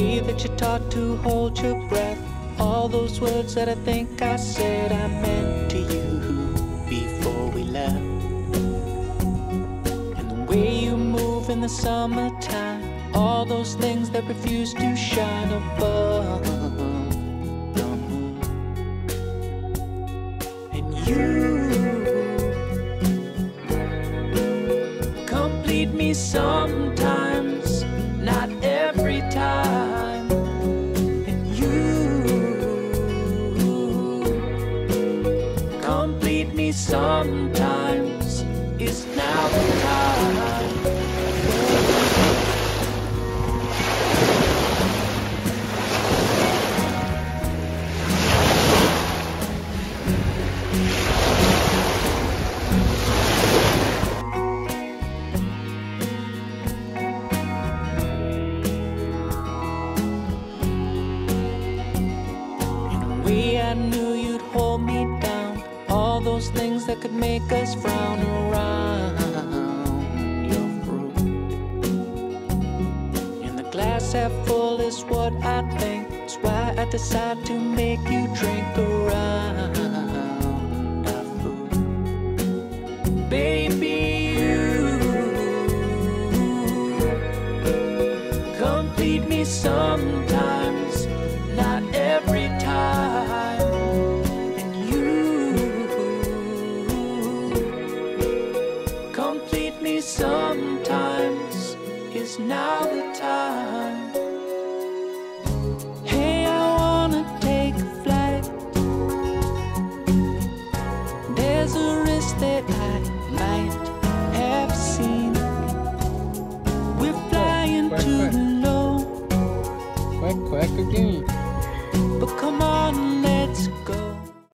way that you taught to hold your breath. All those words that I think I said I meant to you before we left. And the way you move in the summertime. All those things that refuse to shine above the moon. And you complete me sometimes, me sometimes is now the time. I knew you'd hold me. Those things that could make us frown around your fruit. And the glass half full is what I think. It's why I decide to make you drink around our food. Baby, you complete me sometimes, sometimes is now the time. Hey, I wanna take a flight. There's a risk that I might have seen. We're flying to the too low. Quack, quack again. But come on, let's go.